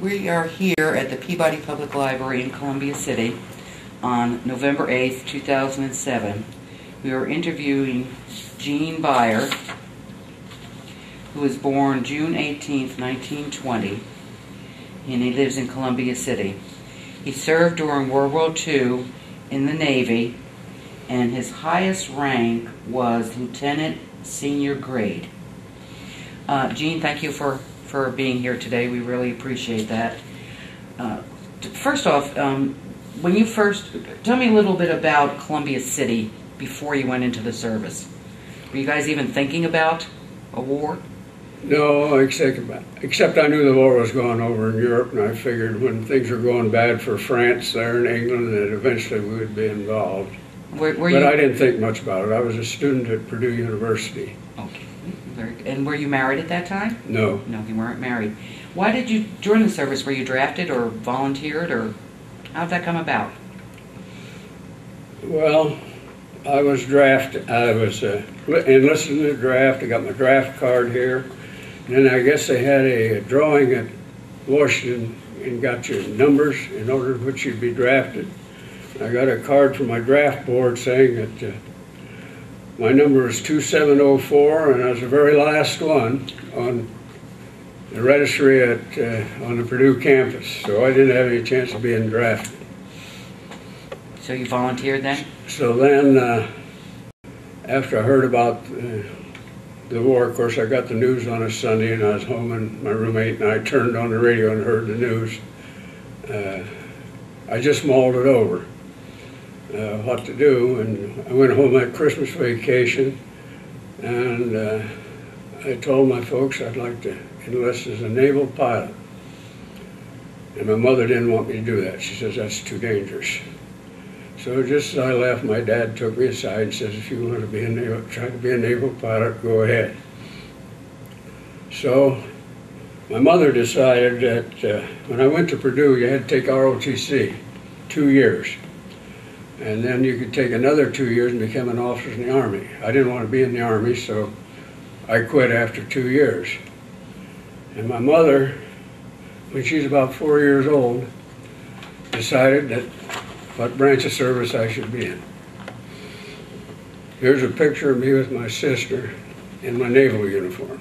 We are here at the Peabody Public Library in Columbia City on November 8th, 2007. We are interviewing Gene Byer, who was born June 18th, 1920, and he lives in Columbia City. He served during World War II in the Navy, and his highest rank was lieutenant senior grade. Uh, Gene, thank you for, for being here today. We really appreciate that. Uh, first off, um, when you first, tell me a little bit about Columbia City before you went into the service. Were you guys even thinking about a war? No, except, except I knew the war was going over in Europe, and I figured when things were going bad for France there in England, that eventually we would be involved. Were, were but you, I didn't think much about it. I was a student at Purdue University. Okay. Very good. And were you married at that time? No, No, you weren't married. Why did you join the service? Were you drafted or volunteered, or how did that come about? well, I was drafted. I was uh, enlisted in the draft. I got my draft card here. And then I guess they had a drawing at Washington and got your numbers in order to which you'd be drafted. I got a card from my draft board saying that uh, my number is 2704 and I was the very last one on the registry at uh, on the Purdue campus. So I didn't have any chance of being drafted. So you volunteered then? So then, uh, after I heard about uh, the war, of course, I got the news on a Sunday, and I was home, and my roommate and I turned on the radio and heard the news. Uh, I just mulled it over, uh, what to do, and I went home at Christmas vacation, and uh, I told my folks I'd like to enlist as a naval pilot. And my mother didn't want me to do that. She says that's too dangerous. So just as I left, my dad took me aside and says, if you want to be a naval, try to be a naval pilot, go ahead. So my mother decided that uh, when I went to Purdue, you had to take ROTC, two years. And then you could take another two years and become an officer in the Army. I didn't want to be in the Army, so I quit after two years. And my mother, when she's about four years old, decided that what branch of service I should be in. Here's a picture of me with my sister in my naval uniform.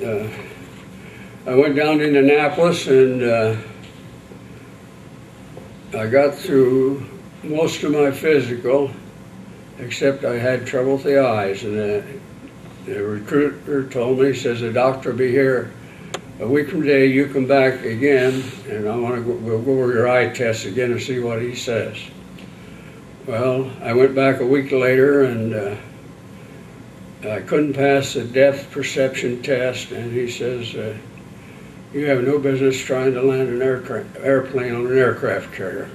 Uh, I went down to Indianapolis and uh, I got through most of my physical, except I had trouble with the eyes. And the, the recruiter told me, says, the doctor will be here a week from today, you come back again, and I want to go, we'll go over your eye test again and see what he says. Well, I went back a week later, and uh, I couldn't pass the depth perception test, and he says, uh, you have no business trying to land an airplane on an aircraft carrier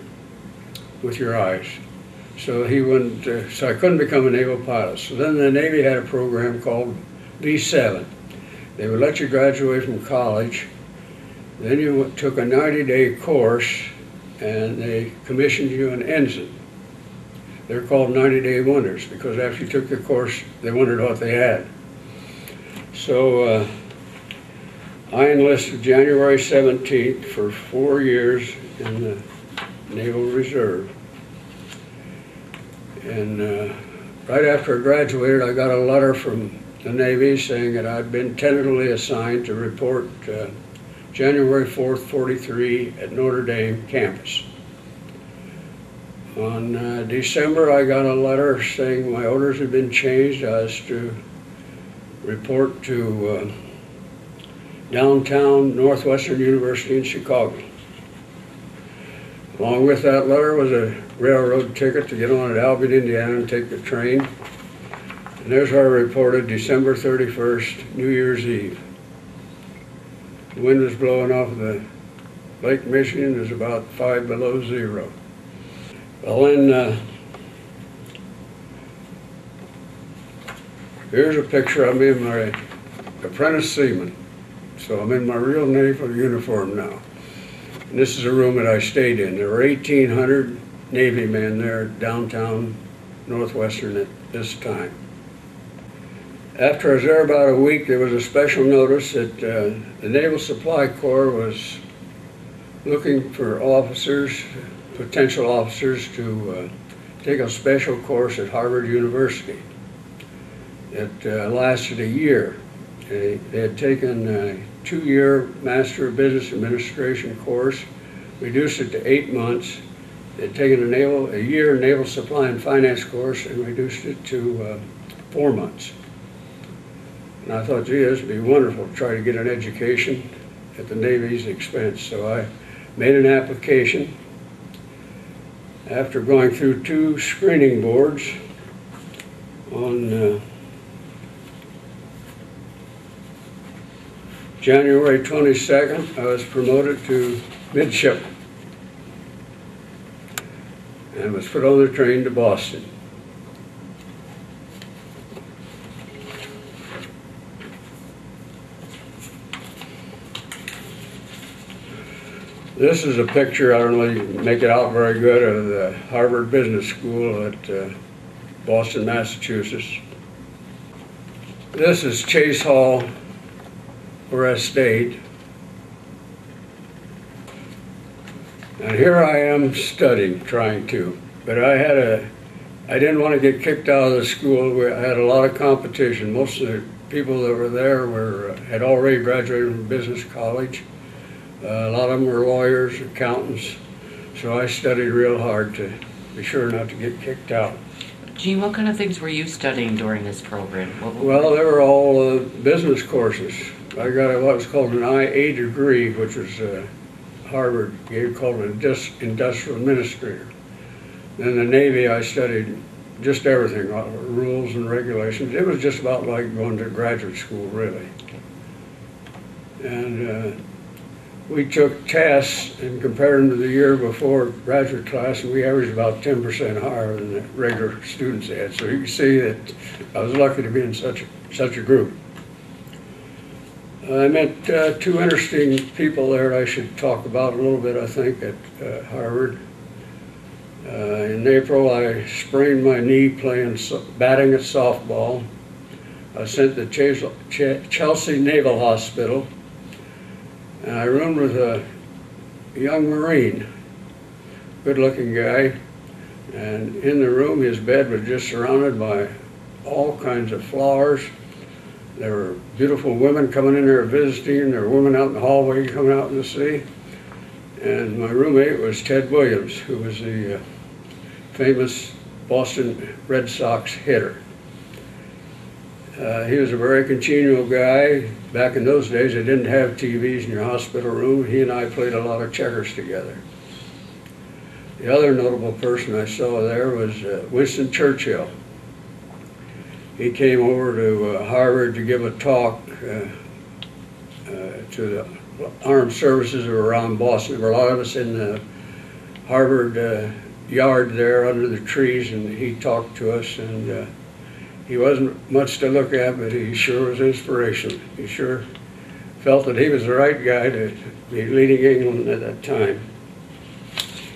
with your eyes. So he wouldn't, uh, so I couldn't become a naval pilot. So then the Navy had a program called V-7 they would let you graduate from college. Then you took a 90-day course, and they commissioned you an ensign. They're called 90-day wonders because after you took the course, they wondered what they had. So uh, I enlisted January 17th for four years in the Naval Reserve. And uh, right after I graduated, I got a letter from the Navy saying that I'd been tentatively assigned to report uh, January 4th, 43 at Notre Dame campus. On uh, December, I got a letter saying my orders had been changed. I was to report to uh, downtown Northwestern University in Chicago. Along with that letter was a railroad ticket to get on at Albion, Indiana and take the train and there's where I reported December 31st, New Year's Eve. The wind was blowing off the Lake Michigan. Was about five below zero. Well, then, uh, here's a picture of me in my apprentice seaman. So I'm in my real naval uniform now. And this is a room that I stayed in. There were 1,800 Navy men there downtown Northwestern at this time. After I was there about a week, there was a special notice that uh, the Naval Supply Corps was looking for officers, potential officers, to uh, take a special course at Harvard University. It uh, lasted a year. They, they had taken a two-year Master of Business Administration course, reduced it to eight months. They'd taken a naval, a year Naval Supply and Finance course and reduced it to uh, four months. And I thought, gee, this would be wonderful to try to get an education at the Navy's expense. So I made an application. After going through two screening boards on uh, January 22nd, I was promoted to midship and was put on the train to Boston. This is a picture, I don't really make it out very good, of the Harvard Business School at uh, Boston, Massachusetts. This is Chase Hall, where I stayed. And here I am studying, trying to, but I had a, I didn't want to get kicked out of the school. We- I had a lot of competition. Most of the people that were there were, uh, had already graduated from business college. Uh, a lot of them were lawyers, accountants, so I studied real hard to be sure not to get kicked out. Gene, what kind of things were you studying during this program? Well, they were all uh, business courses. I got a, what was called an IA degree, which was uh, Harvard gave called an industrial administrator. In the Navy, I studied just everything, uh, rules and regulations. It was just about like going to graduate school, really. And uh, we took tests and compared them to the year before graduate class, and we averaged about 10% higher than the regular students had. So you can see that I was lucky to be in such a, such a group. I met uh, two interesting people there that I should talk about a little bit, I think, at uh, Harvard. Uh, in April, I sprained my knee playing batting at softball. I sent to Ch- Chelsea Naval Hospital, and I roomed with a young Marine, good-looking guy. And in the room, his bed was just surrounded by all kinds of flowers. There were beautiful women coming in there visiting. There were women out in the hallway coming out to see. And my roommate was Ted Williams, who was the uh, famous Boston Red Sox hitter. Uh, he was a very congenial guy. Back in those days, they didn't have TVs in your hospital room. He and I played a lot of checkers together. The other notable person I saw there was uh, Winston Churchill. He came over to uh, Harvard to give a talk uh, uh, to the armed services around Boston. There were a lot of us in the Harvard uh, yard there under the trees, and he talked to us. And uh, he wasn't much to look at, but he sure was inspirational. He sure felt that he was the right guy to be leading England at that time.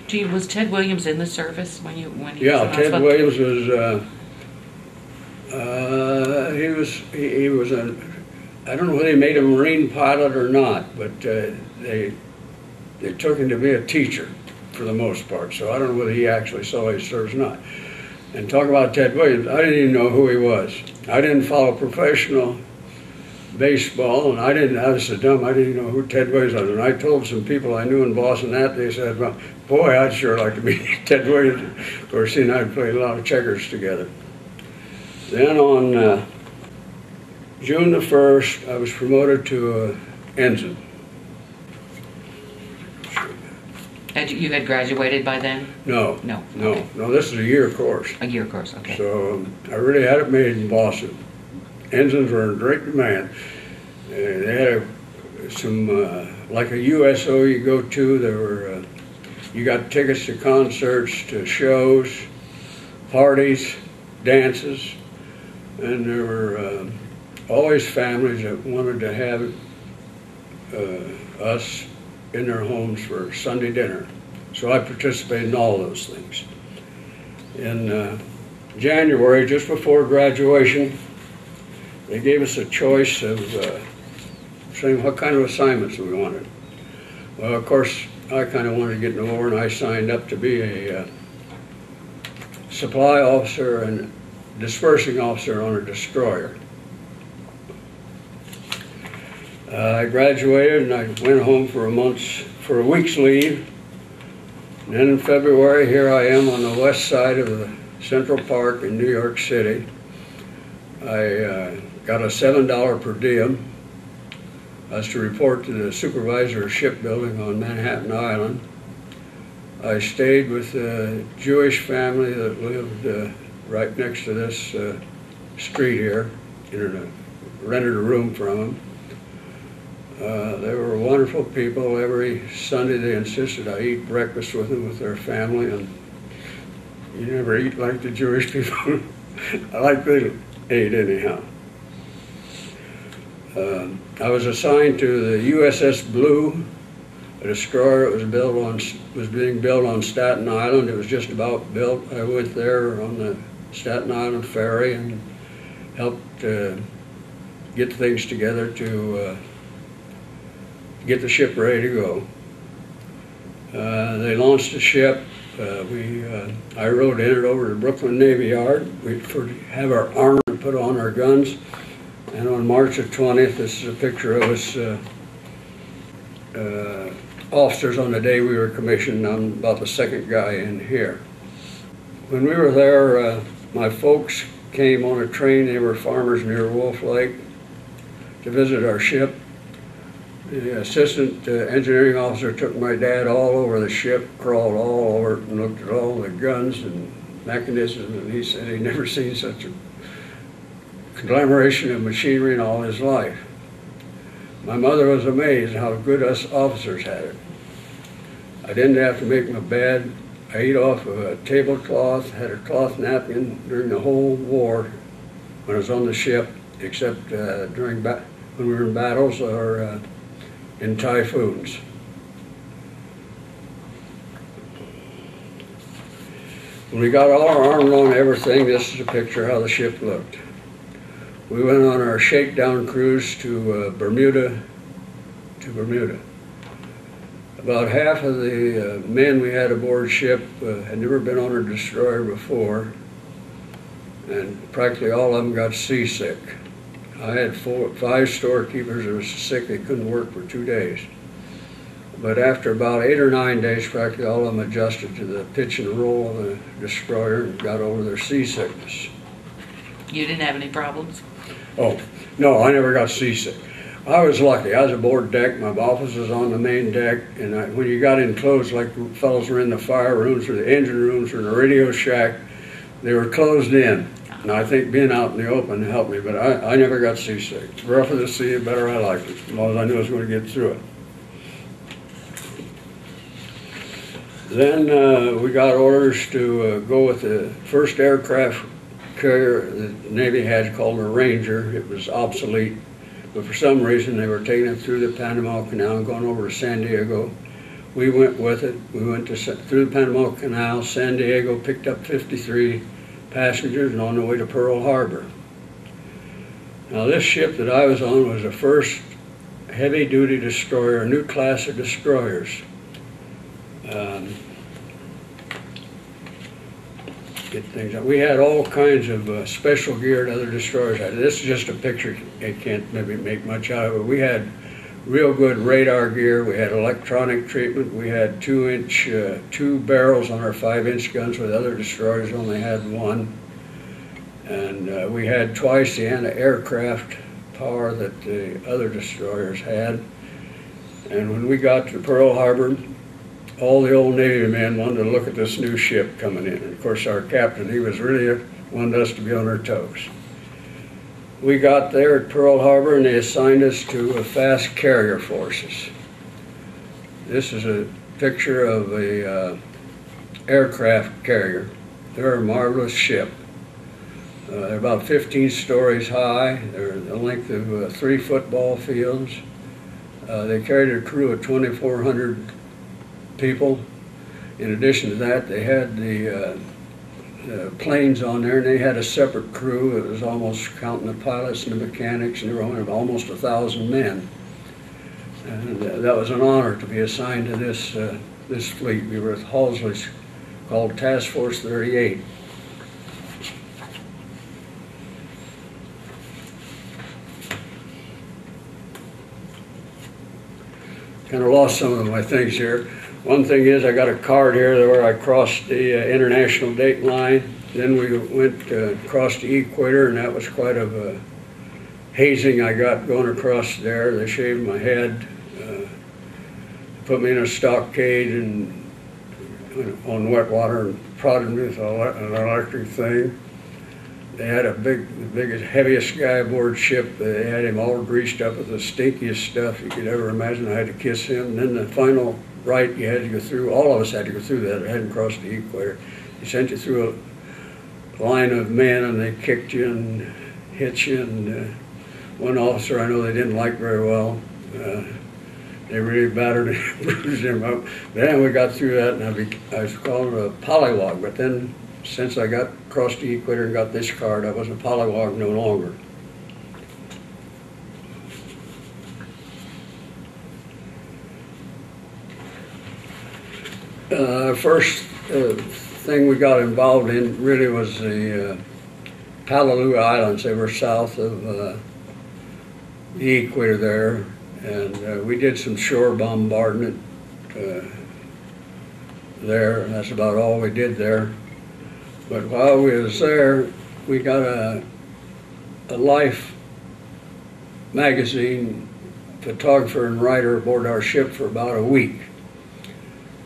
Gene, was Ted Williams in the service when you, when he Yeah, Ted? Williams was, uh, he was, he, he was a, I don't know whether they made a Marine pilot or not, but, uh, they, they took him to be a teacher for the most part, so I don't know whether he actually saw his service or not. And talk about Ted Williams, I didn't even know who he was. I didn't follow professional baseball, and I didn't, I was so dumb, I didn't know who Ted Williams was. And I told some people I knew in Boston that, they said, well, boy, I'd sure like to meet Ted Williams. Of course, he and I played a lot of checkers together. Then on uh, June the 1st, I was promoted to uh, ensign. You had graduated by then? No, No. no, Okay. no, this is a year course. A year course, okay. So um, I really had it made in Boston. Ensigns were in great demand. Uh, they had a, some, uh, like a USO you go to, there were, uh, you got tickets to concerts, to shows, parties, dances, and there were um, always families that wanted to have uh, us in their homes for Sunday dinner. So I participated in all those things. In uh, January, just before graduation, they gave us a choice of uh, saying what kind of assignments we wanted. Well, of course, I kind of wanted to get in the war, and I signed up to be a uh, supply officer and disbursing officer on a destroyer. Uh, I graduated and I went home for a month's, for a week's leave. And then in February, here I am on the west side of the Central Park in New York City. I uh, got a $7 per diem. I was to report to the supervisor of shipbuilding on Manhattan Island. I stayed with a Jewish family that lived uh, right next to this uh, street here, in a, rented a room from them. Uh, they were wonderful people. Every Sunday they insisted I eat breakfast with them with their family, and you never eat like the Jewish people. I like they ate anyhow. Uh, I was assigned to the USS Blue, a destroyer. that was built on was being built on Staten Island. It was just about built. I went there on the Staten Island ferry and helped uh, get things together to uh, get the ship ready to go. Uh, they launched the ship. Uh, we, uh, I rode in it over to Brooklyn Navy Yard. We have our armor put on our guns. And on March the 20th, this is a picture of us uh, officers on the day we were commissioned. I'm about the second guy in here. When we were there, my folks came on a train. They were farmers near Wolf Lake to visit our ship. The assistant uh, engineering officer took my dad all over the ship, crawled all over it, and looked at all the guns and mechanisms, and he said he'd never seen such a conglomeration of machinery in all his life. My mother was amazed how good us officers had it. I didn't have to make my bed. I ate off of a tablecloth, had a cloth napkin during the whole war when I was on the ship, except uh, during when we were in battles or uh, in typhoons. When we got all our armor on everything, this is a picture of how the ship looked. We went on our shakedown cruise to uh, Bermuda, to Bermuda. About half of the uh, men we had aboard ship uh, had never been on a destroyer before, and practically all of them got seasick. I had four, five storekeepers that were sick, they couldn't work for two days. But after about eight or nine days, practically all of them adjusted to the pitch and roll of the destroyer and got over their seasickness. You didn't have any problems? Oh, no, I never got seasick. I was lucky. I was aboard deck. My office was on the main deck, and I, when you got enclosed, like fellows were in the fire rooms or the engine rooms or the radio shack, they were closed in. And I think being out in the open helped me, but I, I never got seasick. The rougher the sea, the better I liked it, as long as I knew I was going to get through it. Then uh, we got orders to uh, go with the first aircraft carrier the Navy had called the Ranger. It was obsolete, but for some reason they were taking it through the Panama Canal and going over to San Diego. We went with it. We went to through the Panama Canal. San Diego picked up 53 passengers and on the way to Pearl Harbor. Now this ship that I was on was the first heavy-duty destroyer, a new class of destroyers. Um, get things up. We had all kinds of uh, special gear that other destroyers. This is just a picture. I can't maybe make much out of it. We had real good radar gear. We had electronic treatment. We had two-inch, uh, two barrels on our five-inch guns, the other destroyers only had one. And uh, we had twice the anti-aircraft power that the other destroyers had. And when we got to Pearl Harbor, all the old Navy men wanted to look at this new ship coming in. And of course, our captain, he was really wanted us to be on our toes. We got there at Pearl Harbor and they assigned us to a fast carrier forces. This is a picture of a uh, aircraft carrier. They're a marvelous ship. Uh, they're about 15 stories high. They're the length of uh, three football fields. Uh, they carried a crew of 2,400 people. In addition to that, they had the uh, uh, planes on there, and they had a separate crew. It was almost counting the pilots and the mechanics, and there were almost a thousand men. And uh, that was an honor to be assigned to this uh, this fleet. We were with Halsey's, called Task Force 38. Kind of lost some of my things here. One thing is, I got a card here where I crossed the uh, international date line. Then we went uh, across the equator, and that was quite of a hazing I got going across there. They shaved my head, uh, put me in a stockade and on wet water and prodded me with an electric thing. They had a big, the biggest, heaviest guy aboard ship. They had him all greased up with the stinkiest stuff you could ever imagine. I had to kiss him. And then the final right, you had to go through. All of us had to go through that. I hadn't crossed the equator. He sent you through a line of men, and they kicked you and hit you. And uh, one officer I know they didn't like very well. Uh, they really battered and bruised him up. Then we got through that, and I, be, I was called a polywog. But then, since I got across the equator and got this card, I wasn't a polywog no longer. Uh, first uh, thing we got involved in really was the uh, Islands. They were south of uh, the equator there, and uh, we did some shore bombardment uh, there. That's about all we did there. But while we was there, we got a a Life magazine photographer and writer aboard our ship for about a week,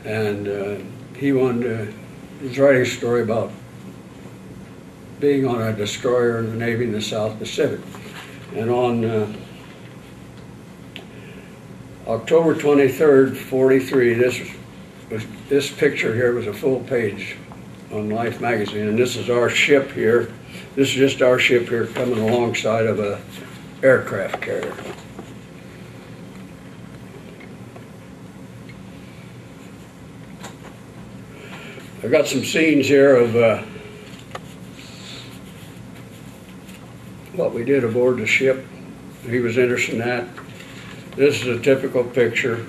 and uh, he wanted to. He was writing a story about being on a destroyer in the Navy in the South Pacific, and on. Uh, October 23rd, 43, this was, this picture here was a full page on Life magazine, and this is our ship here. This is just our ship here coming alongside of a aircraft carrier. I've got some scenes here of uh, what we did aboard the ship. He was interested in that. This is a typical picture.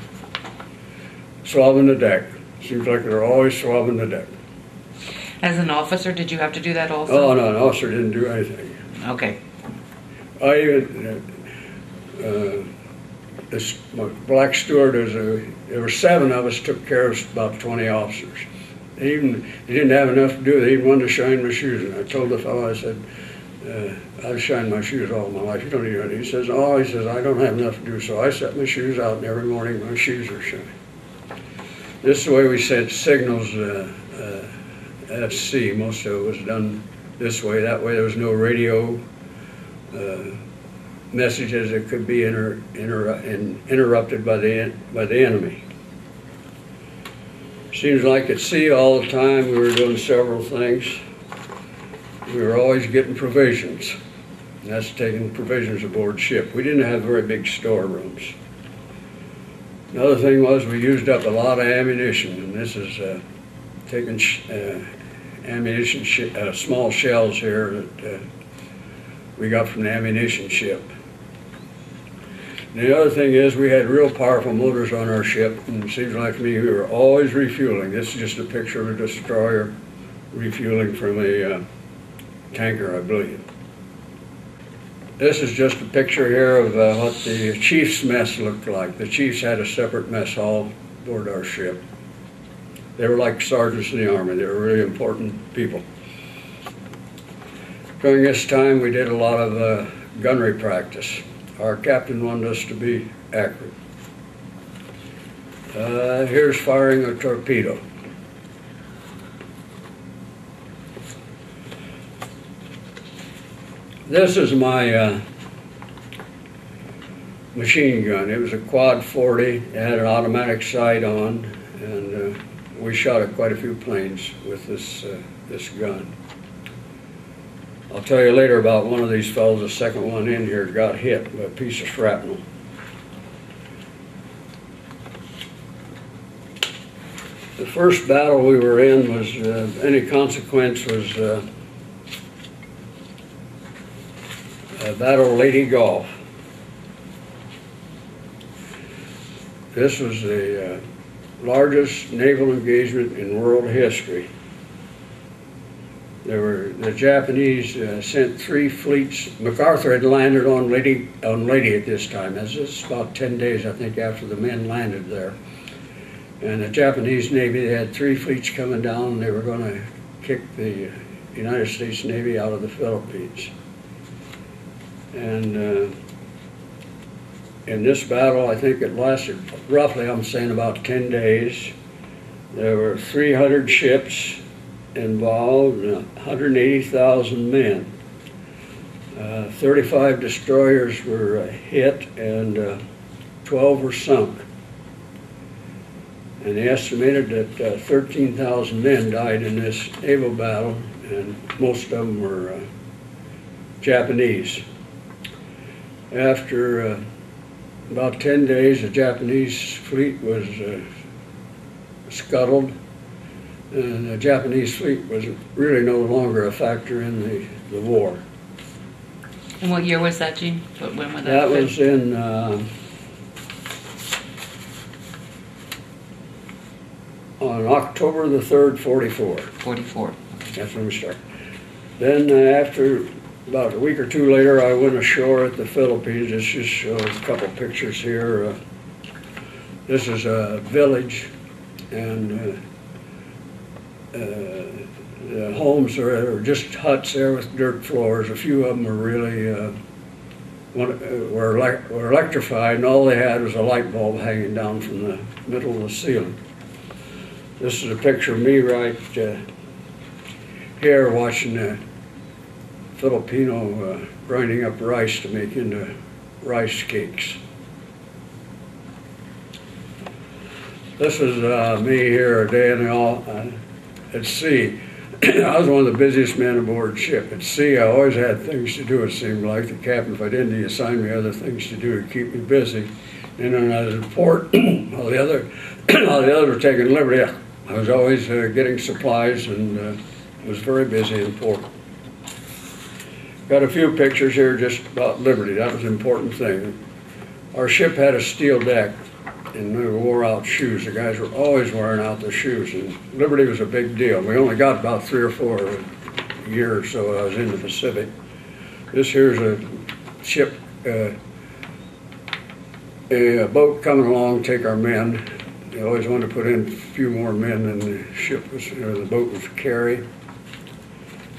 Swabbing the deck. Seems like they're always swabbing the deck. As an officer, did you have to do that also? Oh, no, an officer didn't do anything. Okay. I even, uh, uh, this, my black steward was a, there were seven of us took care of about 20 officers. They even, they didn't have enough to do, they even wanted to shine my shoes. And I told the fellow, I said, uh, I've shined my shoes all my life. You don't need any. He says, oh, he says, I don't have enough to do, so I set my shoes out and every morning my shoes are shiny. This is the way we sent signals uh, uh, at sea. Most of it was done this way. That way there was no radio uh, messages that could be inter, inter, in, interrupted by the, by the enemy. Seems like at sea all the time we were doing several things. We were always getting provisions. That's taking provisions aboard ship. We didn't have very big storerooms. Another thing was we used up a lot of ammunition, and this is uh, taking uh, ammunition, sh- uh, small shells here that uh, we got from the ammunition ship. And the other thing is we had real powerful motors on our ship, and it seems like to me we were always refueling. This is just a picture of a destroyer refueling from a uh, tanker, I believe. This is just a picture here of uh, what the chief's mess looked like. The chiefs had a separate mess hall aboard our ship. They were like sergeants in the army. They were really important people. During this time, we did a lot of uh, gunnery practice. Our captain wanted us to be accurate. Uh, here's firing a torpedo. This is my uh, machine gun. It was a quad 40. It had an automatic sight on, and uh, we shot at quite a few planes with this uh, this gun. I'll tell you later about one of these fellows. The second one in here got hit by a piece of shrapnel. The first battle we were in was, uh, any consequence was, uh, Battle of Leyte Gulf. This was the uh, largest naval engagement in world history. There were, the Japanese uh, sent three fleets. MacArthur had landed on Leyte, on Leyte at this time. This is about 10 days, I think, after the men landed there. And the Japanese Navy, had three fleets coming down. They were going to kick the United States Navy out of the Philippines. And uh, in this battle, I think it lasted roughly, I'm saying about 10 days. There were 300 ships involved, 180,000 men. Uh, 35 destroyers were uh, hit and uh, 12 were sunk. And they estimated that uh, 13,000 men died in this naval battle, and most of them were uh, Japanese. After uh, about 10 days, the Japanese fleet was uh, scuttled, and the Japanese fleet was really no longer a factor in the, the war. And what year was that, Gene? What- When was that? That was in, uh, on October the 3rd, 44. 44. That's when we started. Then uh, after, about a week or two later, I went ashore at the Philippines. This just shows a couple pictures here. Uh, This is a village and uh, uh, homes are are just huts there with dirt floors. A few of them were really, uh, uh, were were electrified and all they had was a light bulb hanging down from the middle of the ceiling. This is a picture of me right uh, here watching a Filipino uh, grinding up rice to make into rice cakes. This is uh, me here a day in the uh, at sea. I was one of the busiest men aboard ship. At sea, I always had things to do. It seemed like the captain, if I didn't, he assigned me other things to do to keep me busy. And then I was in port, all the other, all the others were taking liberty. I was always uh, getting supplies and uh, was very busy in port. Got a few pictures here just about Liberty. That was an important thing. Our ship had a steel deck and we wore out shoes. The guys were always wearing out their shoes and Liberty was a big deal. We only got about three or four a year or so I was in the Pacific. This here's a ship, uh, a boat coming along, take our men. They always wanted to put in a few more men than the ship was, or the boat was carry.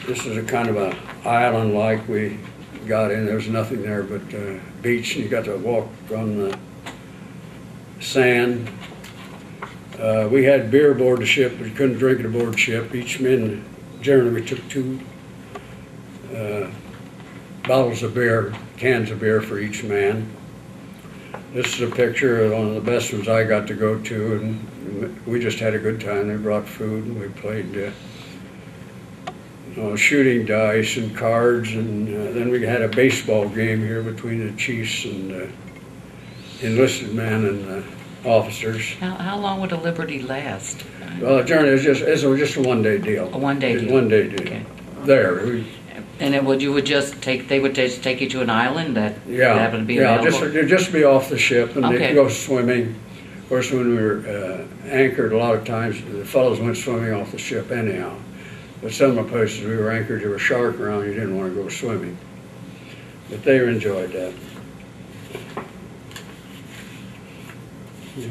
This is a kind of a island like we got in. There was nothing there but uh, beach, and you got to walk on the sand. Uh, we had beer aboard the ship, but you couldn't drink it aboard ship. Each man, generally, we took two uh, bottles of beer, cans of beer for each man. This is a picture of one of the best ones I got to go to, and we just had a good time. They brought food, and we played. Uh, uh, shooting dice and cards, and uh, then we had a baseball game here between the Chiefs and uh, enlisted men and uh, officers. How, how long would a Liberty last? Well, journey was just it was just a one day deal. A one-day It's deal. One day deal. Okay. There, we, And it would, you would just take, they would just take you to an island that yeah, happened to be yeah, available? just just be off the ship and Okay. go swimming. Of course, when we were uh, anchored, a lot of times the fellows went swimming off the ship anyhow. But some of the places we were anchored, there were shark around. You didn't want to go swimming. But they enjoyed that. Well,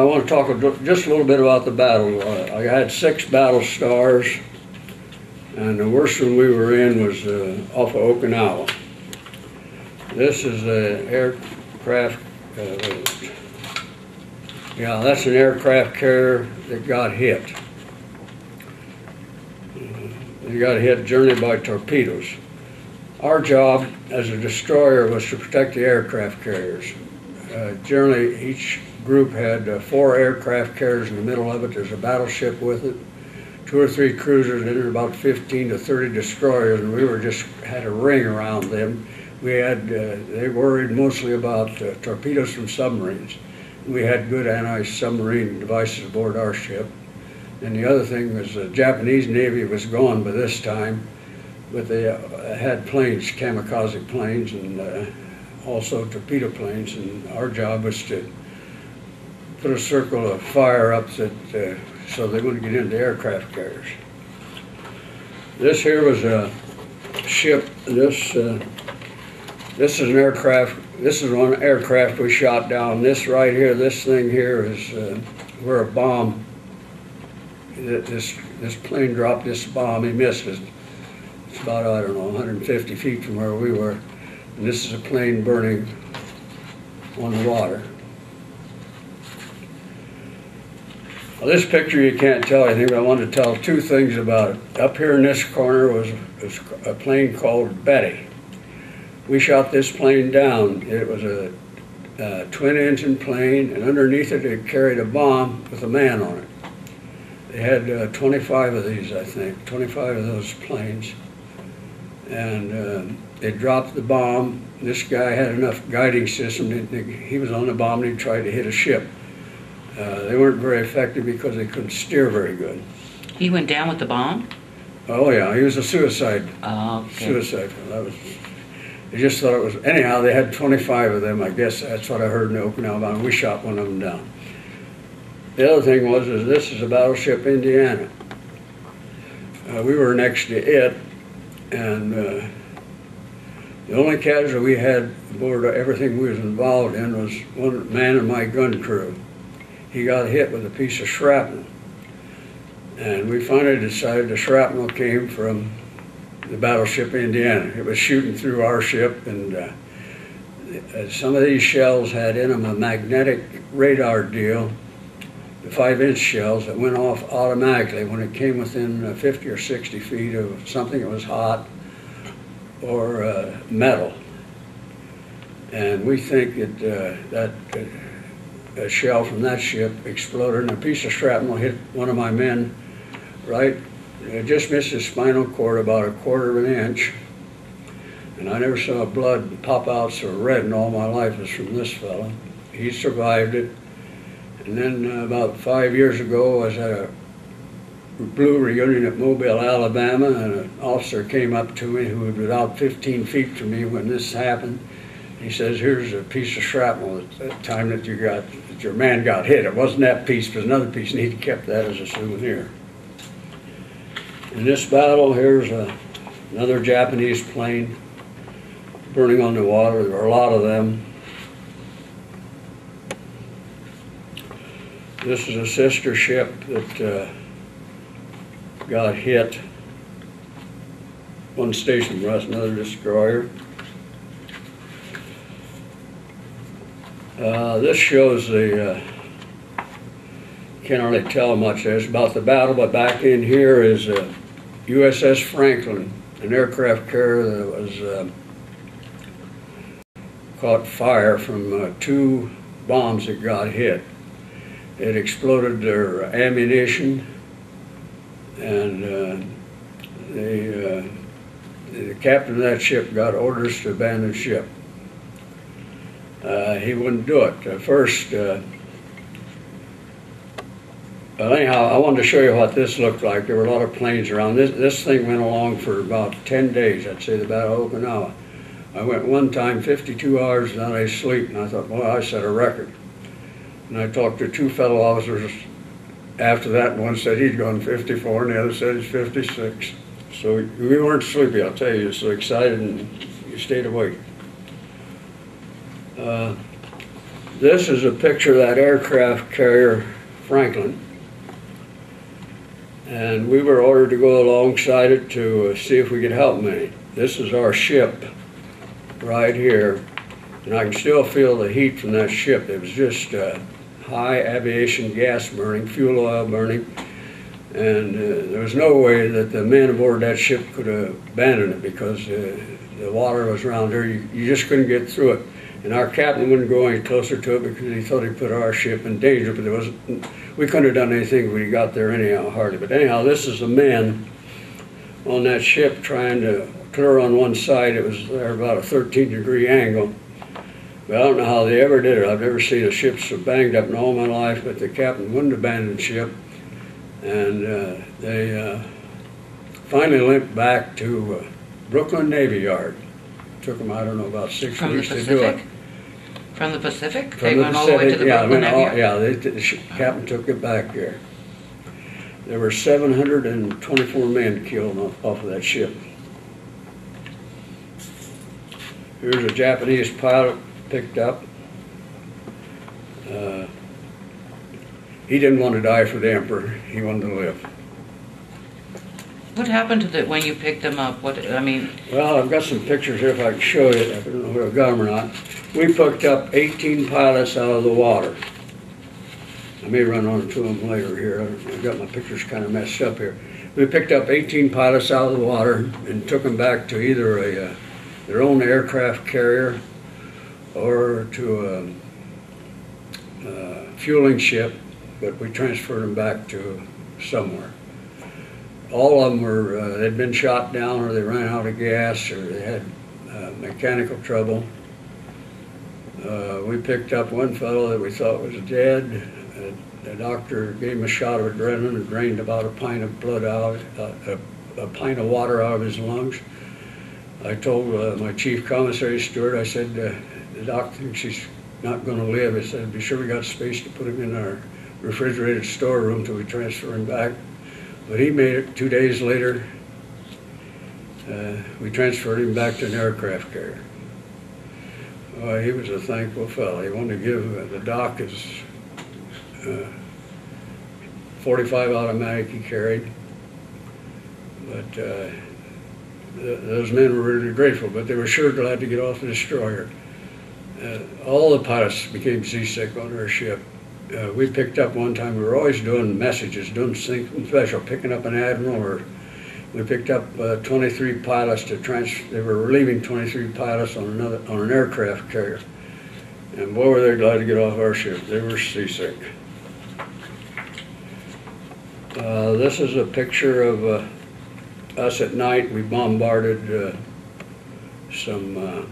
I want to talk just a little bit about the battle. Uh, I had six battle stars, and the worst one we were in was uh, off of Okinawa. This is an aircraft, uh, yeah, that's an aircraft carrier that got hit. It got to hit generally by torpedoes. Our job as a destroyer was to protect the aircraft carriers. Uh, generally, each group had uh, four aircraft carriers in the middle of it. There's a battleship with it. two or three cruisers and about 15 to 30 destroyers, and we were just had a ring around them. We had uh, they worried mostly about uh, torpedoes from submarines. We had good anti-submarine devices aboard our ship. And the other thing was the Japanese Navy was gone by this time, but they uh, had planes, kamikaze planes, and uh, also torpedo planes. And our job was to put a circle of fire up that uh, so they wouldn't get into aircraft carriers. This here was a ship. This uh, this is an aircraft. This is one aircraft we shot down. This right here, this thing here is uh, where a bomb. This this plane dropped this bomb. He missed it. It's about I don't know 150 feet from where we were, and this is a plane burning on the water. Well, this picture you can't tell anything, but I want to tell two things about it. Up here in this corner was, was a plane called Betty. We shot this plane down. It was a, a twin engine plane, and underneath it, it carried a bomb with a man on it. They had uh, 25 of these, I think, 25 of those planes. And uh, they dropped the bomb. This guy had enough guiding system. He was on the bomb and he tried to hit a ship. Uh, they weren't very effective because they couldn't steer very good. He went down with the bomb? Oh yeah, he was a suicide. Oh, okay. Suicide. That was. They just thought it was. Anyhow, they had 25 of them. I guess that's what I heard in Okinawa. We shot one of them down. The other thing was, is this is a battleship Indiana. Uh, we were next to it, and uh, the only casualty we had aboard everything we was involved in was one man in my gun crew he got hit with a piece of shrapnel. And we finally decided the shrapnel came from the battleship Indiana. It was shooting through our ship, and uh, some of these shells had in them a magnetic radar deal, five inch shells that went off automatically when it came within uh, 50 or 60 feet of something that was hot or uh, metal. And we think that uh, that uh, a shell from that ship exploded and a piece of shrapnel hit one of my men right it just missed his spinal cord about a quarter of an inch and I never saw blood pop out so red in all my life as from this fellow. He survived it. And then uh, about five years ago, I was at a blue reunion at Mobile, Alabama, and an officer came up to me who was about 15 feet from me when this happened. He says, here's a piece of shrapnel at the time that you got that your man got hit. It wasn't that piece, but another piece, and he kept that as a souvenir. In this battle, here's a, another Japanese plane burning on the water. There were a lot of them. This is a sister ship that uh, got hit. One station us, another destroyer. Uh, this shows the, uh, can't really tell much. There's about the battle, but back in here is uh, USS Franklin, an aircraft carrier that was uh, caught fire from uh, two bombs that got hit. It exploded their ammunition, and uh, the, the captain of that ship got orders to abandon ship uh, he wouldn't do it. Uh, first, uh, well, anyhow, I wanted to show you what this looked like. There were a lot of planes around. This, this thing went along for about 10 days, I'd say, the Battle of Okinawa. I went one time 52 hours without any sleep, and I thought, boy, I set a record. And I talked to two fellow officers after that, one said he'd gone 54, and the other said he's 56. So we weren't sleepy, I'll tell you, so excited, and you stayed awake. Uh, this is a picture of that aircraft carrier Franklin. And we were ordered to go alongside it to uh, see if we could help me. This is our ship right here. And I can still feel the heat from that ship. It was just uh, high aviation gas burning, fuel oil burning. And uh, there was no way that the men aboard that ship could abandon it because uh, the water was around there. You, you just couldn't get through it And our captain wouldn't go any closer to it because he thought he put our ship in danger, but there wasn't, we couldn't have done anything when he got there anyhow, hardly. But anyhow, this is a man on that ship trying to clear on one side. It was there about a 13 degree angle. But I don't know how they ever did it. I've never seen a ship so banged up in all my life, but the captain wouldn't abandon ship. And uh, they uh, finally limped back to uh, Brooklyn Navy Yard. Took them, I don't know, about six From weeks to do it. Pacific? From the Pacific? From They the went all the way to the yeah, Brooklyn Navy? Yeah, they, the captain took it back there. There were seven hundred and twenty-four men killed off, off of that ship. Here's a Japanese pilot picked up. Uh, He didn't want to die for the emperor, he wanted to live. What happened to the, when you picked them up? What, I mean, Well, I've got some pictures here if I can show you. I don't know whether I got them or not. We picked up 18 pilots out of the water. I may run on to them later here. I've got my pictures kind of messed up here. We picked up 18 pilots out of the water and took them back to either a uh, their own aircraft carrier or to a, uh fueling ship, but we transferred them back to somewhere all of them were, uh, they'd been shot down or they ran out of gas or they had uh, mechanical trouble. Uh, we picked up one fellow that we thought was dead. The doctor gave him a shot of adrenaline and drained about a pint of blood out, uh, a, a pint of water out of his lungs. I told uh, my chief commissary steward, I said, uh, the doctor thinks he's not going to live. I said, be sure we got space to put him in our refrigerated storeroom till we transfer him back. But he made it two days later. Uh, we transferred him back to an aircraft carrier. Well, he was a thankful fellow. He wanted to give uh, the doc his uh, 45 automatic he carried. But uh, th- those men were really grateful, but they were sure glad to get off the destroyer. Uh, all the pilots became seasick on our ship uh, we picked up one time, we were always doing messages, doing something special, picking up an admiral or we picked up uh, 23 pilots to trans, they were relieving 23 pilots on another, on an aircraft carrier. And boy, were they glad to get off our ship. They were seasick. Uh, this is a picture of uh, us at night. We bombarded uh, some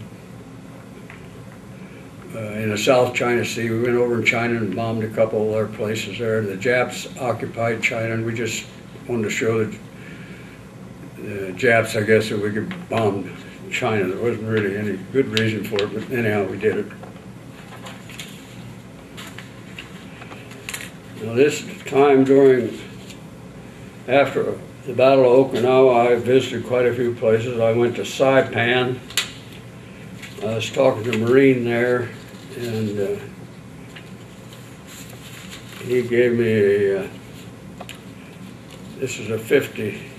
uh, uh, in the South China Sea. We went over in China and bombed a couple of other places there. The Japs occupied China, and we just wanted to show that the Japs, I guess, that we could bomb China. There wasn't really any good reason for it, but anyhow, we did it. Now, this time during, after the Battle of Okinawa, I visited quite a few places. I went to Saipan. I was talking to a Marine there, and uh, he gave me a, uh, this is a 50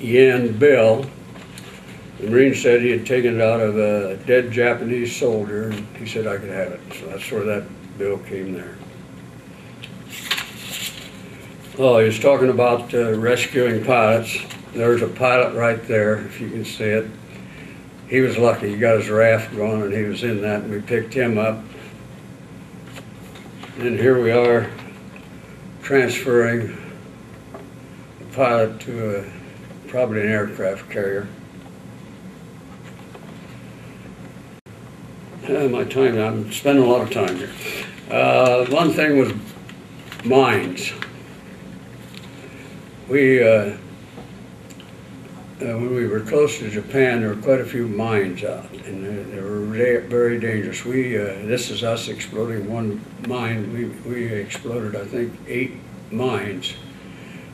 yen bill. The Marine said he had taken it out of a dead Japanese soldier, and he said I could have it. So that's where that bill came there. Oh, he was talking about uh, rescuing pilots. There's a pilot right there, if you can see it. He was lucky. He got his raft going, and he was in that, and we picked him up. And here we are transferring the pilot to a, probably an aircraft carrier. Uh, my time, I'm spending a lot of time here. Uh, one thing was mines. We, uh, when we were close to Japan, there were quite a few mines out, and they, they were very dangerous. We, uh, this is us exploding one mine. We, we exploded, I think, eight mines,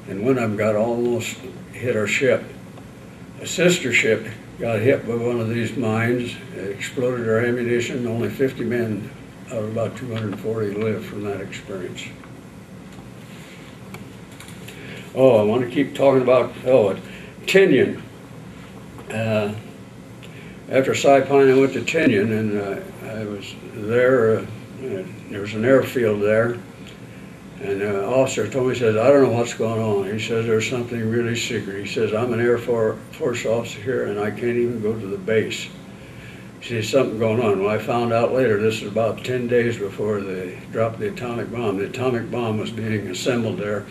and one of them got almost hit our ship. A sister ship got hit by one of these mines, it exploded our ammunition. Only 50 men out of about 240 lived from that experience. Oh, I want to keep talking about, oh, Tinian. Uh, after Saipan, I went to Tinian, and uh, I was there. Uh, uh, there was an airfield there, and the officer told me, he says, I don't know what's going on. He says, there's something really secret. He says, I'm an Air Force officer here, and I can't even go to the base. She said, something going on. Well, I found out later, this is about 10 days before they dropped the atomic bomb. The atomic bomb was being assembled there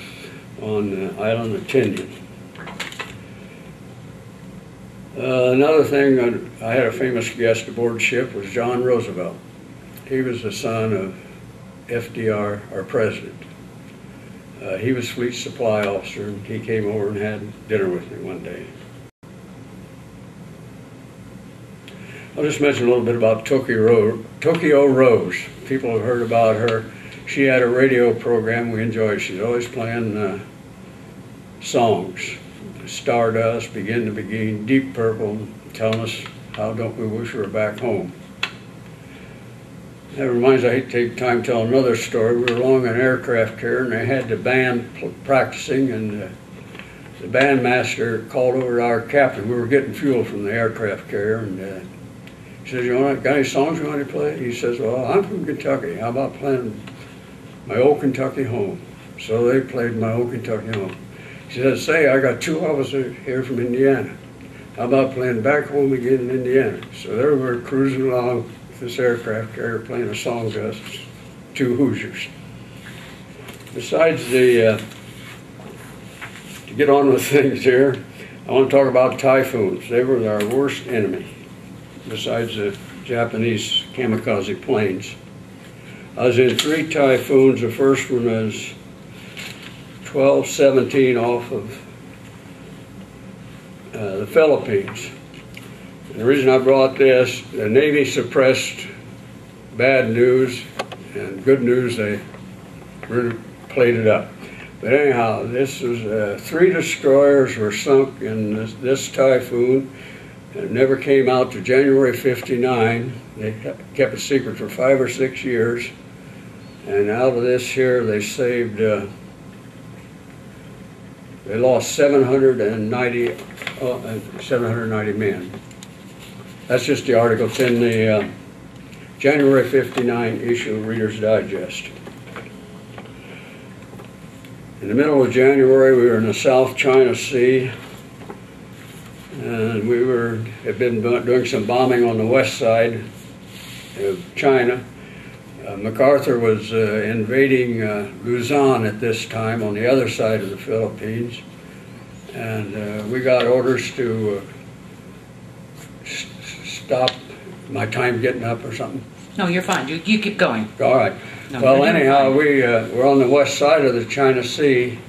on the island of Tinian. Uh, another thing, uh, I had a famous guest aboard ship was John Roosevelt. He was the son of FDR, our president. Uh, he was fleet supply officer, and he came over and had dinner with me one day. I'll just mention a little bit about Tokyo, Tokyo Rose. People have heard about her. She had a radio program we enjoyed. She's always playing uh, songs. Stardust, Begin the Beguine, Deep Purple, telling us how don't we wish we were back home. That reminds, I hate to take time to tell another story. We were along an aircraft carrier and they had the band practicing and uh, the bandmaster called over to our captain. We were getting fuel from the aircraft carrier and uh, he says, you want, got any songs you want to play? He says, well, I'm from Kentucky. How about playing my old Kentucky home? So they played my old Kentucky home. He says, say, I got two officers here from Indiana. How about playing back home again in Indiana? So there we were cruising along with this aircraft carrier playing a song to us, two Hoosiers. Besides the, uh, to get on with things here, I want to talk about typhoons. They were our worst enemy, besides the Japanese kamikaze planes. I was in three typhoons. The first one was 1217 off of uh, the Philippines. And the reason I brought this, the Navy suppressed bad news and good news, they really played it up. But anyhow, this was uh, three destroyers were sunk in this, this typhoon. It never came out to January 59. They kept it secret for five or six years. And out of this here, they saved uh, they lost 790, uh, 790 men. That's just the article. It's in the uh, January 59 issue of Reader's Digest. In the middle of January, we were in the South China Sea, and we were had been doing some bombing on the west side of China. Uh, MacArthur was uh, invading uh, Luzon at this time on the other side of the Philippines, and uh, we got orders to uh, stop my time getting up or something. No, you're fine. You, you keep going. All right. No, well, anyhow, we uh, we're on the west side of the China Sea,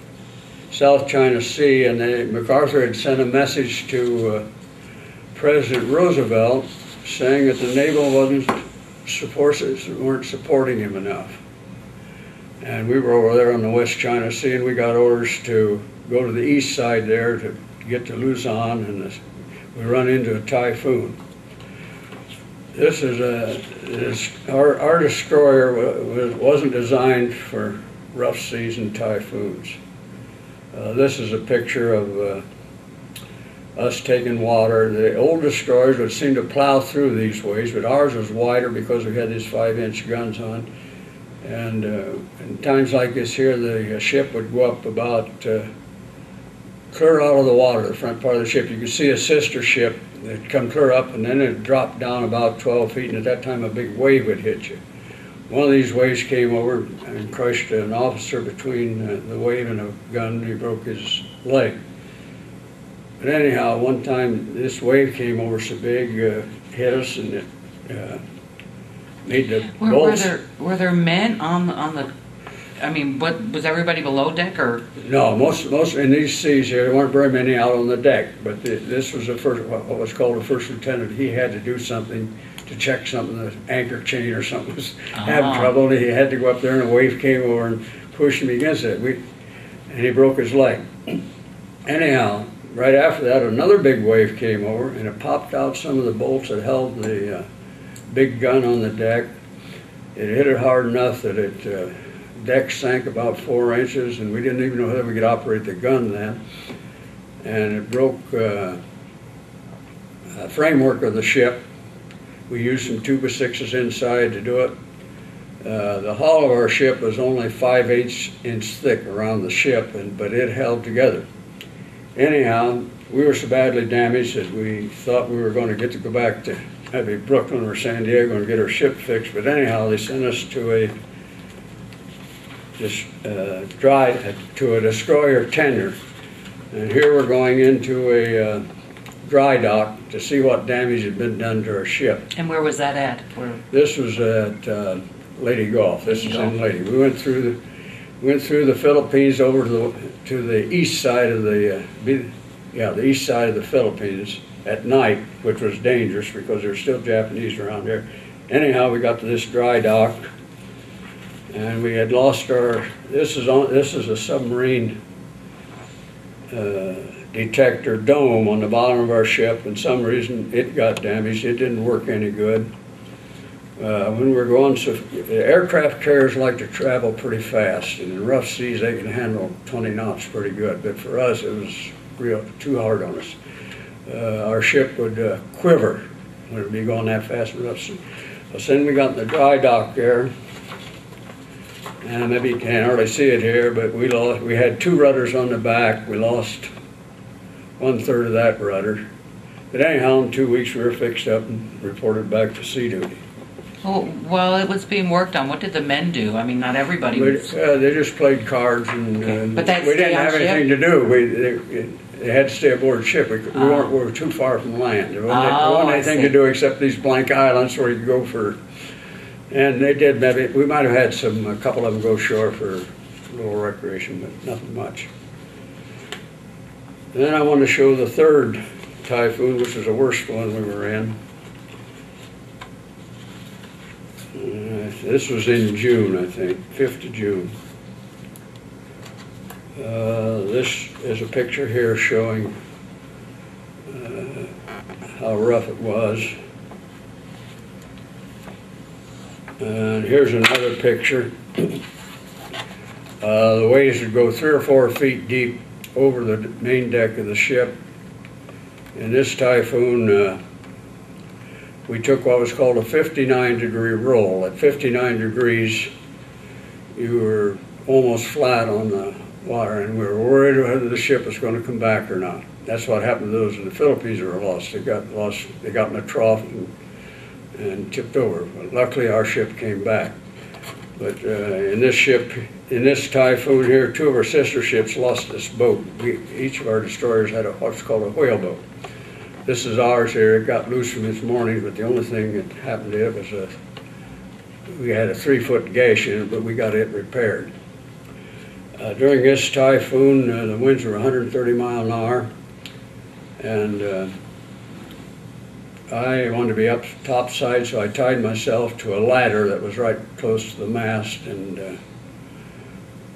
South China Sea, and they, MacArthur had sent a message to uh, President Roosevelt saying that the naval wasn't forces weren't supporting him enough. And we were over there on the West China Sea, and we got orders to go to the east side there to get to Luzon, and this, we run into a typhoon. This is a this, our, our destroyer wa- wa- wasn't designed for rough seas and typhoons. Uh, this is a picture of uh, us taking water. The old destroyers would seem to plow through these ways, but ours was wider because we had these five-inch guns on. And uh, in times like this here, the uh, ship would go up about uh, clear out of the water, the front part of the ship. You could see a sister ship that'd come clear up, and then it'd drop down about 12 feet, and at that time a big wave would hit you. One of these waves came over and crushed an officer between uh, the wave and a gun. He broke his leg. But anyhow, one time this wave came over so big, uh, hit us, and it uh, made the Were, were bolts. there were there men on the on the? I mean, what was everybody below deck or? No, most most in these seas here, there weren't very many out on the deck. But th this was the first, what was called a first lieutenant. He had to do something to check something. The anchor chain or something was having Ah. trouble. And he had to go up there, and a wave came over and pushed him against it. We, and he broke his leg. Anyhow, right after that, another big wave came over, and it popped out some of the bolts that held the uh, big gun on the deck. It hit it hard enough that it uh, deck sank about four inches, and we didn't even know whether we could operate the gun then. And it broke uh, the framework of the ship. We used some two by sixes inside to do it. Uh, the hull of our ship was only five eighths inch thick around the ship, and but it held together. Anyhow, we were so badly damaged that we thought we were going to get to go back to maybe Brooklyn or San Diego and get our ship fixed, but anyhow, they sent us to a, just, uh, dry, to a destroyer tender. And here we're going into a, uh, dry dock to see what damage had been done to our ship. And where was that at? Where, This was at uh, Leyte Gulf. This is in Leyte. We went through the went through the Philippines over to the to the east side of the uh, yeah the east side of the Philippines at night, which was dangerous because there's still Japanese around there. Anyhow, we got to this dry dock, and we had lost our. This is on. This is a submarine. Uh, detector dome on the bottom of our ship, and some reason it got damaged. It didn't work any good. Uh, when we're going, so aircraft carriers like to travel pretty fast, and in rough seas they can handle 20 knots pretty good. But for us, it was real too hard on us. Uh, our ship would uh, quiver when it would be going that fast in rough sea. So then we got in the dry dock there, and maybe you can't hardly see it here, but we lost. We had two rudders on the back. We lost one third of that rudder. But anyhow, in two weeks we were fixed up and reported back to sea duty. Well, while it was being worked on, what did the men do? I mean, not everybody We, was. uh, they just played cards and, and But we didn't have ship? anything to do. We they, they had to stay aboard ship. We, we Oh. weren't we were too far from land. There wasn't, Oh, wasn't I anything see. to do except these blank islands where you could go for. And they did maybe we might have had some a couple of them go ashore for a little recreation, but nothing much. Then I want to show the third typhoon, which was the worst one we were in. Uh, This was in June, I think, 5th of June. Uh, This is a picture here showing uh, how rough it was. And here's another picture. Uh, The waves would go three or four feet deep over the main deck of the ship. In this typhoon, uh, we took what was called a 59 degree roll. At 59 degrees, you were almost flat on the water, and we were worried whether the ship was going to come back or not. That's what happened to those in the Philippines that were lost. They got lost. They got in a trough and, and tipped over. But luckily, our ship came back. But uh, in this ship, in this typhoon here, two of our sister ships lost this boat. We, each of our destroyers had a, what's called a whale boat. This is ours here. It got loose from this morning, but the only thing that happened to it was a, we had a three-foot gash in it, but we got it repaired. Uh, during this typhoon, uh, the winds were 130 mile an hour, and uh, I wanted to be up topside, so I tied myself to a ladder that was right close to the mast, and uh,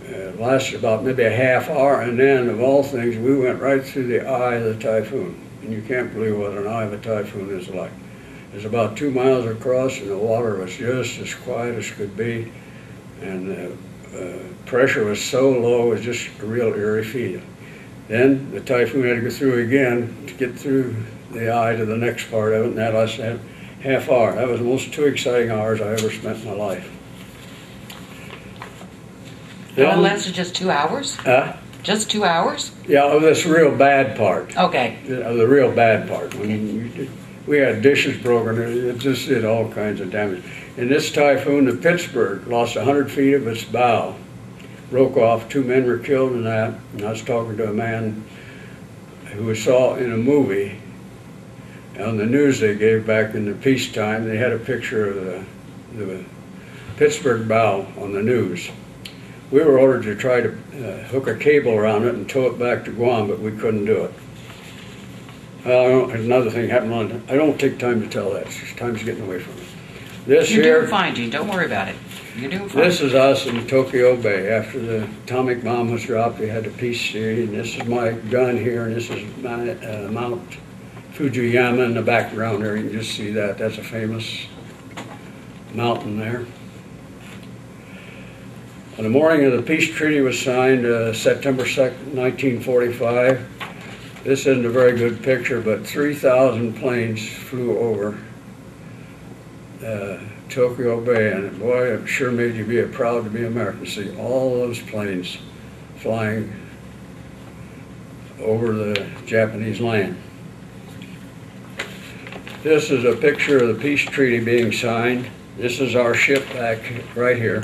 it lasted about maybe a half hour, and then, of all things, we went right through the eye of the typhoon. And you can't believe what an eye of a typhoon is like. It's about two miles across, and the water was just as quiet as could be, and the uh, pressure was so low, it was just a real eerie feeling. Then the typhoon had to go through again to get through the eye to the next part of it, and that lasted half hour. That was the most two exciting hours I ever spent in my life. It lasted just two hours? Huh? Just two hours? Yeah, oh, of this real bad part. Okay. Of the real bad part. When we, we had dishes broken, it it just did all kinds of damage. In this typhoon, the Pittsburgh lost 100 feet of its bow, broke off. Two men were killed in that. And I was talking to a man who saw in a movie on the news they gave back in the peacetime. They had a picture of the, the Pittsburgh bow on the news. We were ordered to try to uh, hook a cable around it and tow it back to Guam, but we couldn't do it. Well, I don't, another thing happened on, I don't take time to tell that, time's getting away from me. This You're here, doing fine, Gene. Don't worry about it. You're doing fine. this is us in Tokyo Bay. After the atomic bomb was dropped, we had a peace treaty, and this is my gun here, and this is my, uh, Mount Fujiyama in the background there. You can just see that. That's a famous mountain there. On the morning of the peace treaty was signed, uh, September 2nd, 1945. This isn't a very good picture, but 3,000 planes flew over uh, Tokyo Bay, and boy, it sure made you be proud to be American. See all those planes flying over the Japanese land. This is a picture of the peace treaty being signed. This is our ship back right here.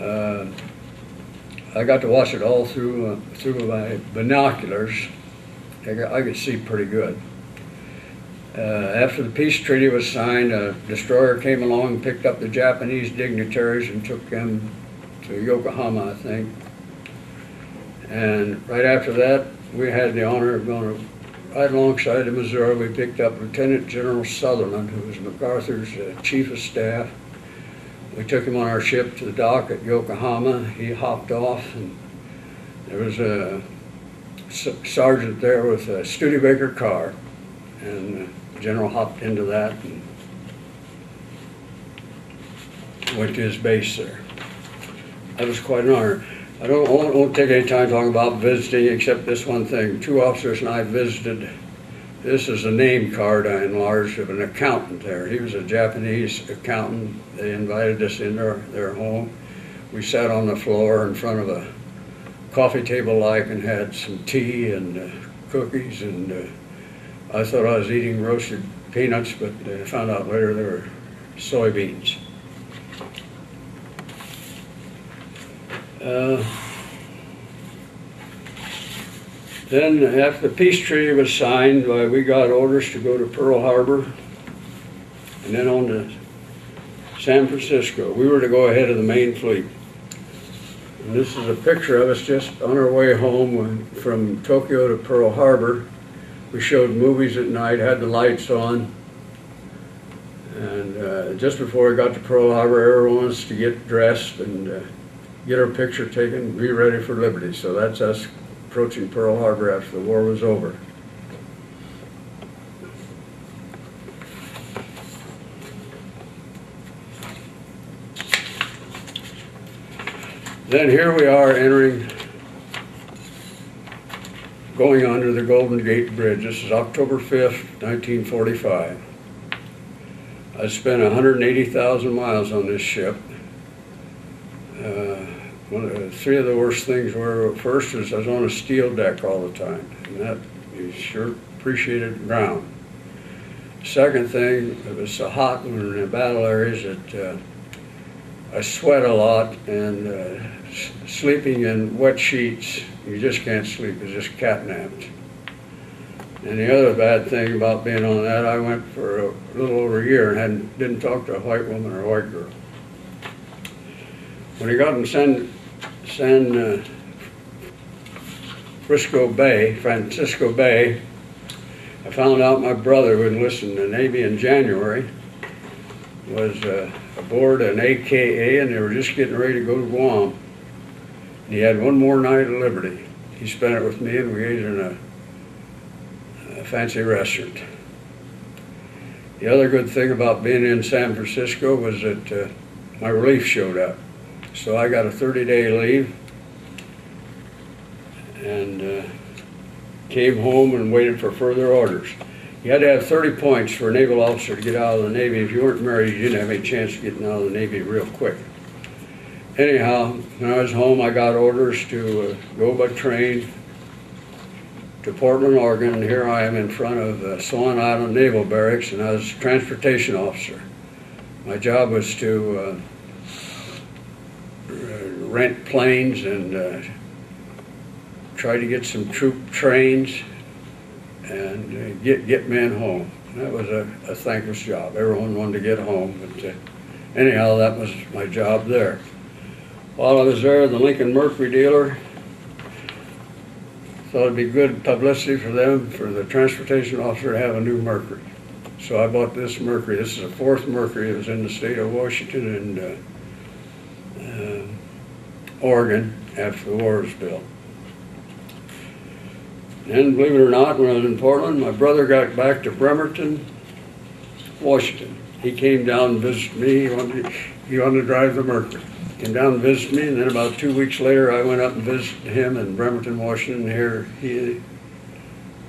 Uh, I got to watch it all through uh, through my binoculars. I, got, I could see pretty good. Uh, after the peace treaty was signed, a destroyer came along, and picked up the Japanese dignitaries, and took them to Yokohama, I think. And right after that, we had the honor of going right alongside the Missouri. We picked up Lieutenant General Sutherland, who was MacArthur's uh, chief of staff. We took him on our ship to the dock at Yokohama. He hopped off, and there was a sergeant there with a Studebaker car, and the general hopped into that and went to his base there. That was quite an honor. I don't, won't, won't take any time talking about visiting except this one thing. Two officers and I visited. This is a name card I enlarged of an accountant there. He was a Japanese accountant. They invited us in their, home. We sat on the floor in front of a coffee table like and had some tea and uh, cookies and uh, I thought I was eating roasted peanuts, but I found out later they were soybeans. Uh, then after the peace treaty was signed, uh, we got orders to go to Pearl Harbor and then on to San Francisco. We were to go ahead of the main fleet. And this is a picture of us just on our way home from Tokyo to Pearl Harbor. We showed movies at night, had the lights on. And uh, just before we got to Pearl Harbor, everyone wants to get dressed and uh, get our picture taken, be ready for liberty. So that's us approaching Pearl Harbor after the war was over. Then here we are entering, going under the Golden Gate Bridge. This is October 5th, 1945. I spent 180,000 miles on this ship. Uh, the, three of the worst things were first is I was on a steel deck all the time, and that you sure appreciated ground. Second thing, it was so hot when we were in battle areas that uh, I sweat a lot, and uh, sleeping in wet sheets, you just can't sleep. It's just catnapped. And the other bad thing about being on that, I went for a little over a year and didn't talk to a white woman or a white girl. When he got in San, San uh, Frisco Bay, Francisco Bay, I found out my brother, who enlisted in the Navy in January, was uh, aboard an AKA and they were just getting ready to go to Guam. And he had one more night of liberty. He spent it with me and we ate in a, a fancy restaurant. The other good thing about being in San Francisco was that uh, my relief showed up. So I got a 30-day leave and uh, came home and waited for further orders. You had to have 30 points for a naval officer to get out of the Navy. If you weren't married, you didn't have any chance of getting out of the Navy real quick. Anyhow, when I was home, I got orders to uh, go by train to Portland, Oregon, and here I am in front of uh, Swan Island Naval Barracks, and I was transportation officer. My job was to uh, rent planes and uh, try to get some troop trains and uh, get get men home. That was a, a, thankless job. Everyone wanted to get home, but uh, anyhow, that was my job there. While I was there, the Lincoln Mercury dealer thought it'd be good publicity for them, for the transportation officer to have a new Mercury. So I bought this Mercury. This is the fourth Mercury. It was in the state of Washington and uh, uh, Oregon after the war was built. And believe it or not, when I was in Portland, my brother got back to Bremerton, Washington. He came down and visited me. He wanted, to, he wanted to drive the Mercury. Came down and visited me, and then about two weeks later, I went up and visited him in Bremerton, Washington. Here, he,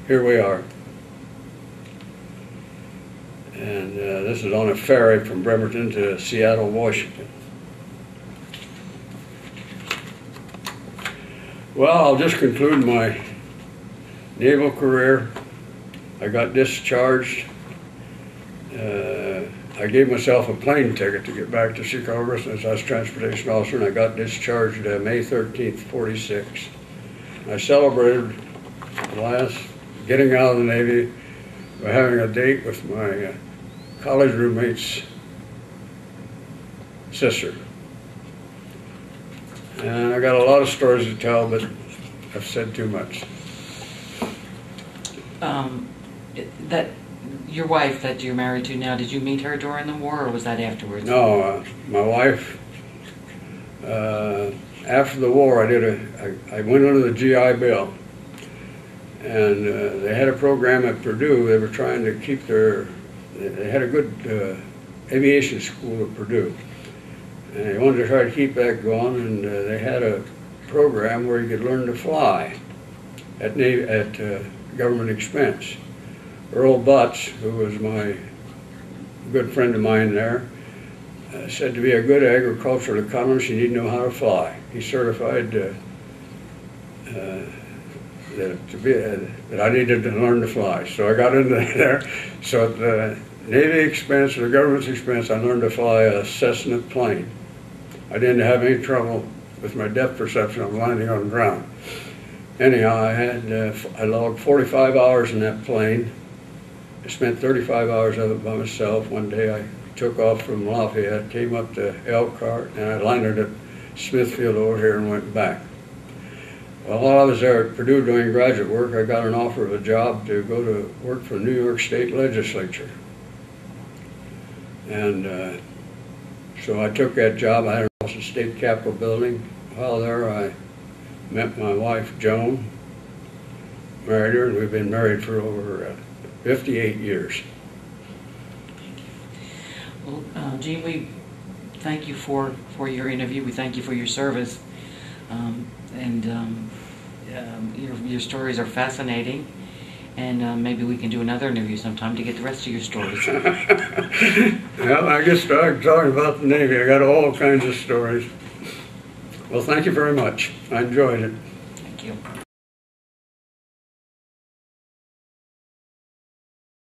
here we are. And uh, this is on a ferry from Bremerton to Seattle, Washington. Well, I'll just conclude my naval career. I got discharged uh, I gave myself a plane ticket to get back to Chicago since I was transportation officer, and I got discharged uh, May 13th, 46. I celebrated the last getting out of the Navy by having a date with my uh, college roommate's sister. And I got a lot of stories to tell, but I've said too much. Um, that, your wife that you're married to now, did you meet her during the war or was that afterwards? No, uh, my wife, uh, after the war, I did a, I, I went under the GI Bill. And uh, they had a program at Purdue. They were trying to keep their, they- had a good uh, aviation school at Purdue. And they wanted to try to keep that going, and uh, they had a program where you could learn to fly at, Navy, at uh, government expense. Earl Butz, who was my good friend of mine there, uh, said to be a good agricultural economist, you need to know how to fly. He certified uh, uh, that, to be, uh, that I needed to learn to fly. So I got into there. So at the Navy expense or the government's expense, I learned to fly a Cessna plane. I didn't have any trouble with my depth perception of landing on the ground. Anyhow, I had uh, I logged 45 hours in that plane. I spent 35 hours of it by myself. One day I took off from Lafayette, came up to Elkhart, and I landed at Smithfield over here and went back. Well, while I was there at Purdue doing graduate work, I got an offer of a job to go to work for the New York State Legislature. And uh, so I took that job. I State Capitol Building. While there, I met my wife, Joan, married her, and we've been married for over uh, 58 years. Well, uh, Gene, we thank you for, for your interview. We thank you for your service. Um, and um, um, your, your stories are fascinating. And uh, maybe we can do another interview sometime to get the rest of your stories. Well, I guess I can talk about the Navy. I got all kinds of stories. Well, thank you very much. I enjoyed it. Thank you.